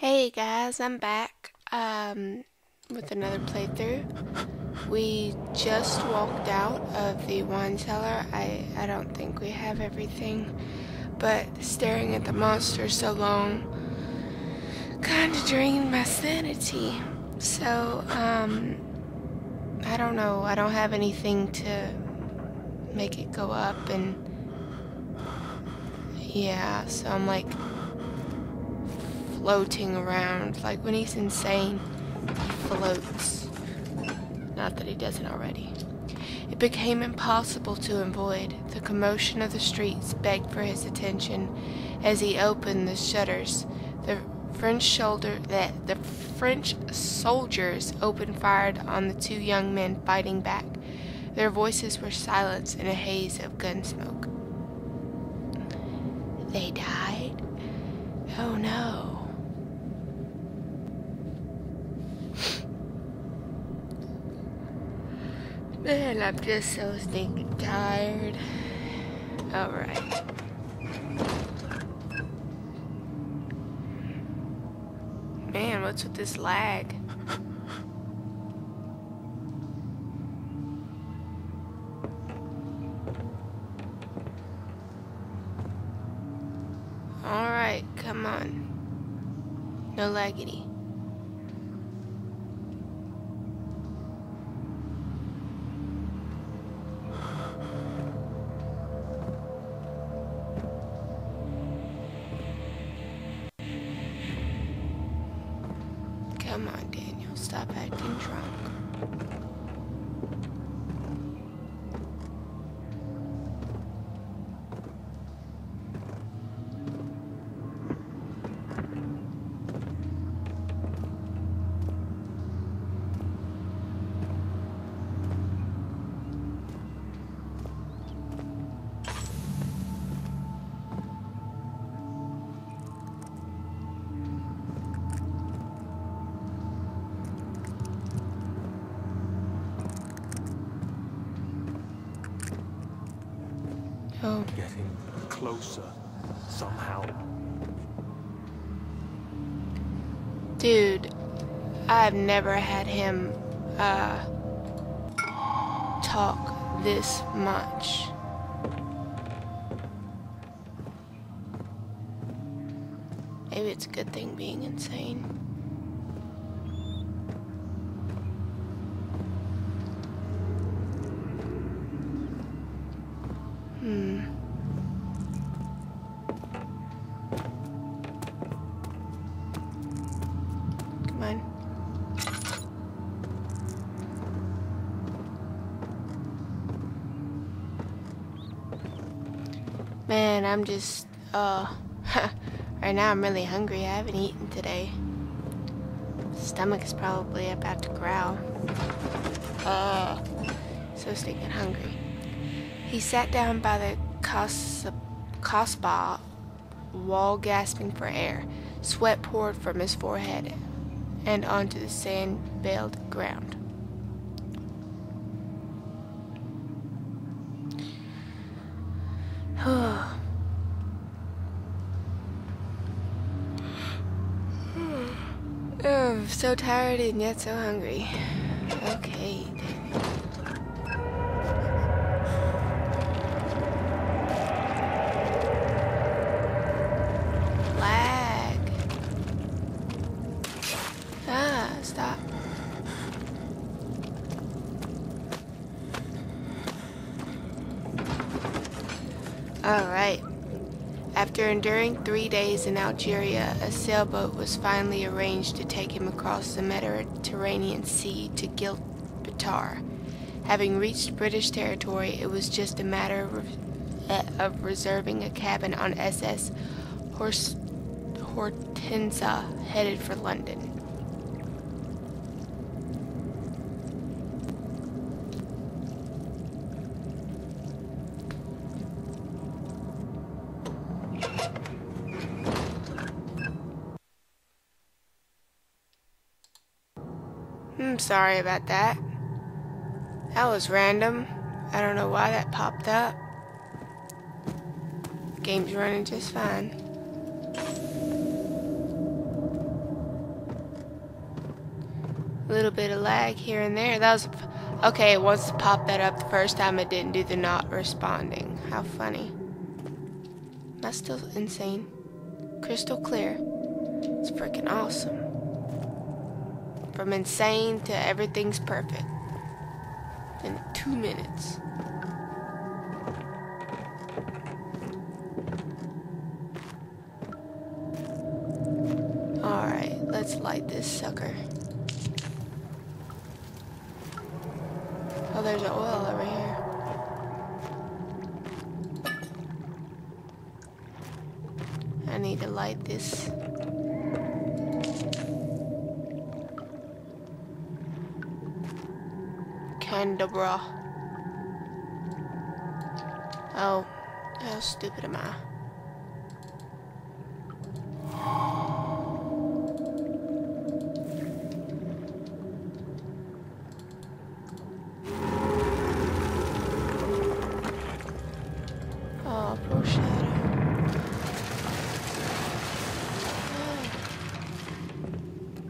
Hey guys, I'm back um, with another playthrough. We just walked out of the wine cellar. I, I don't think we have everything, but staring at the monster so long kind of drained my sanity. So, um, I don't know. I don't have anything to make it go up, and yeah, so I'm like floating around. Like when he's insane, he floats. Not that he doesn't already. It became impossible to avoid. The commotion of the streets begged for his attention as he opened the shutters. The French shoulder that the French soldiers opened fired on the two young men fighting back. Their voices were silenced in a haze of gun smoke. They died? Oh no. Man, I'm just so stinking tired. Alright. Man, what's with this lag? Alright, come on. No laggity. Come on, Daniel, stop acting drunk. Oh, Getting closer somehow. dude, I've never had him uh talk this much. Maybe it's a good thing being insane. I'm just, uh, right now I'm really hungry. I haven't eaten today. Stomach is probably about to growl. Uh, so stinking hungry. He sat down by the Casbah wall, gasping for air. Sweat poured from his forehead and onto the sand-veiled ground. oh, so tired and yet so hungry. Okay. Lag. Ah, stop. Alright. After enduring three days in Algeria, a sailboat was finally arranged to take him across the Mediterranean Sea to Gibraltar. Having reached British territory, it was just a matter of, eh, of reserving a cabin on SS Horse, Hortensa headed for London. I'm sorry about that. That was random. I don't know why that popped up. Game's running just fine. A little bit of lag here and there. That was okay. It once it popped that up the first time, it didn't do the not responding. How funny. That's still insane. Crystal clear. It's freaking awesome. From insane to everything's perfect. In two minutes. Alright, let's light this sucker. Oh, there's oil over here. I need to light this. Candelabra. Oh, how stupid am I? Oh,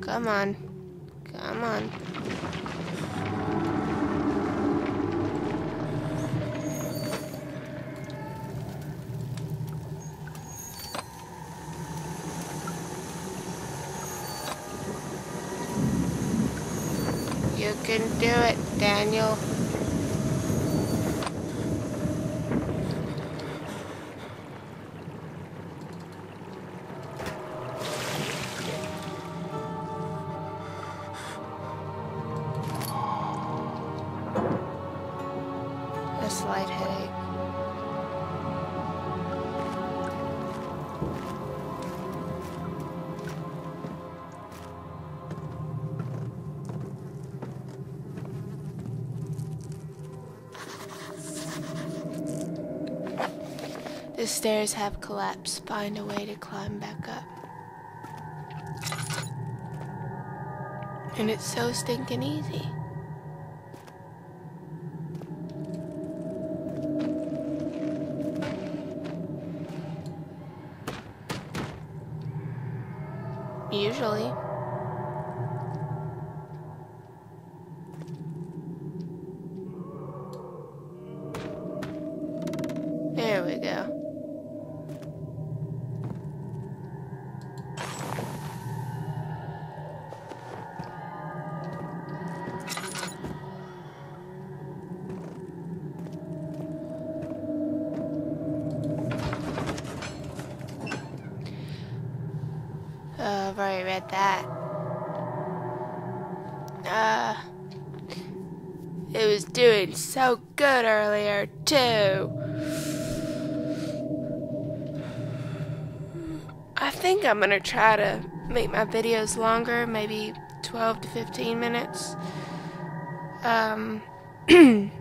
Come on. Come on. You can do it, Daniel. A slight headache. The stairs have collapsed. Find a way to climb back up. And it's so stinking easy. Usually. I've already read that. Uh, it was doing so good earlier, too. I think I'm gonna try to make my videos longer, maybe 12 to 15 minutes. Um, I'm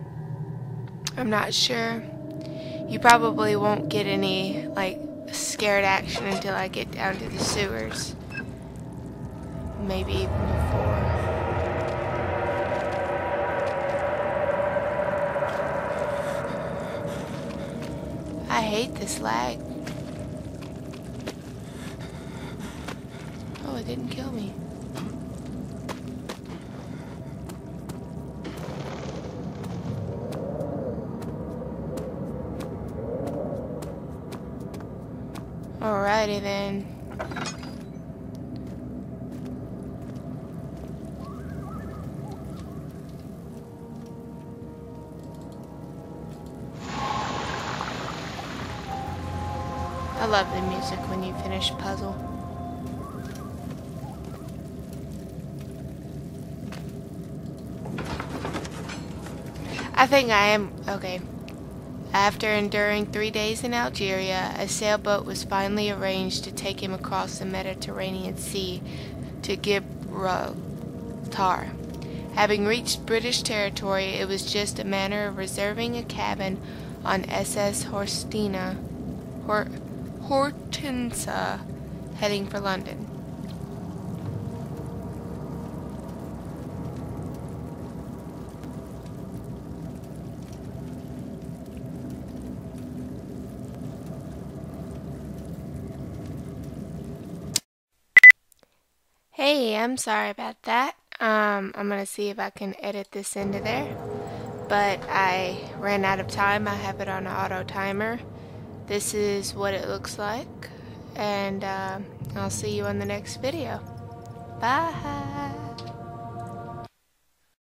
not sure. You probably won't get any, like, scared action until I get down to the sewers. Maybe even before. I hate this lag. Oh, it didn't kill me. Alrighty then. Love the music when you finish puzzle. I think I am okay. After enduring three days in Algeria, a sailboat was finally arranged to take him across the Mediterranean Sea to Gibraltar. Having reached British territory, it was just a matter of reserving a cabin on SS Horstina, Hor- Hortensa, heading for London. Hey, I'm sorry about that. Um, I'm gonna see if I can edit this into there. But I ran out of time. I have it on auto timer. This is what it looks like. And uh, I'll see you on the next video. Bye.